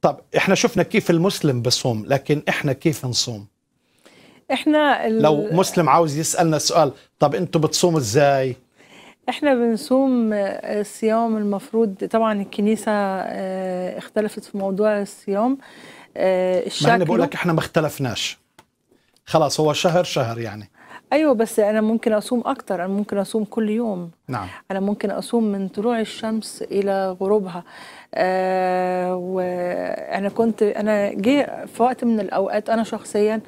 طب إحنا شفنا كيف المسلم بصوم لكن إحنا كيف نصوم؟ إحنا ال... لو مسلم عاوز يسألنا سؤال طب أنتوا بتصوموا إزاي؟ إحنا بنصوم الصيام المفروض طبعا الكنيسة آه، اختلفت في موضوع الصيام آه، ما أنا الشكل. بقول لك إحنا ما اختلفناش. خلاص هو شهر شهر يعني. أيوه بس أنا ممكن أصوم أكتر أنا ممكن أصوم كل يوم. نعم. أنا ممكن أصوم من طلوع الشمس إلى غروبها. آه وأنا كنت أنا جه في وقت من الأوقات أنا شخصيا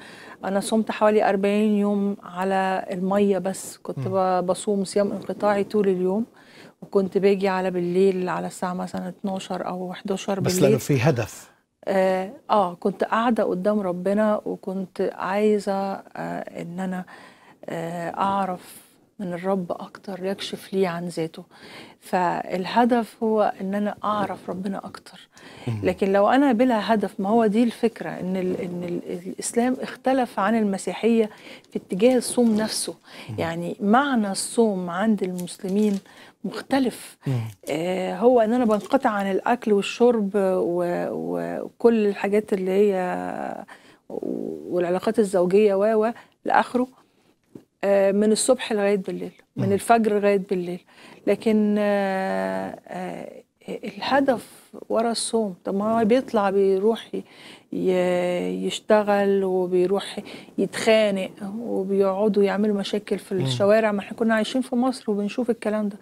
أنا صمت حوالي 40 يوم على المية بس. كنت ب- بصوم صيام انقطاعي طول اليوم وكنت باجي على بالليل على الساعة مثلا 12 أو 11 بس بالليل. لأنه في هدف. آه, آه كنت قاعدة قدام ربنا وكنت عايزة آه إن أنا آه أعرف من الرب أكتر يكشف لي عن ذاته. فالهدف هو إن أنا أعرف ربنا أكتر. لكن لو أنا بلا هدف ما هو دي الفكرة إن ال إن ال الإسلام اختلف عن المسيحية في اتجاه الصوم نفسه. يعني معنى الصوم عند المسلمين مختلف. آه هو إن أنا بنقطع عن الأكل والشرب وكل الحاجات اللي هي والعلاقات الزوجية و و لآخره. آه، من الصبح لغاية بالليل من الفجر لغاية بالليل. لكن آه، آه، الهدف ورا الصوم طب ما هو بيطلع بيروح يشتغل وبيروح يتخانق وبيقعدوا يعملوا مشاكل في الشوارع. ما إحنا كنا عايشين في مصر وبنشوف الكلام ده.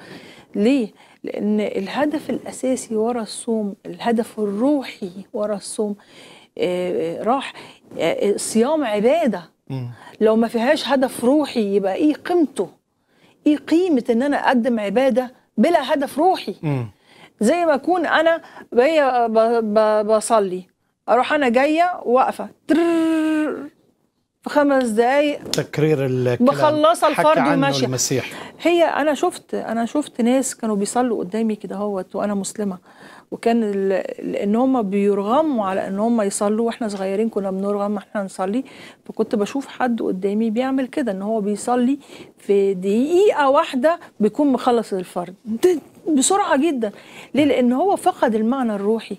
ليه؟ لأن الهدف الأساسي ورا الصوم الهدف الروحي ورا الصوم آه، راح آه، الصيام عبادة مم. لو ما فيهاش هدف روحي يبقى إيه قيمته إيه قيمة إن أنا أقدم عبادة بلا هدف روحي. زي ما أكون أنا بصلي أروح أنا جاية واقفة في خمس دقايق تكرير الكلام الفرض عنه وماشية. المسيح هي أنا شفت أنا شفت ناس كانوا بيصلوا قدامي كده هوت وأنا مسلمة. وكان لأن هم بيرغموا على إن هم يصلوا وإحنا صغيرين كنا بنرغم إحنا نصلي. فكنت بشوف حد قدامي بيعمل كده إن هو بيصلي في دقيقة واحدة بيكون مخلص الفرض ده بسرعة جدا. ليه؟ لأن هو فقد المعنى الروحي.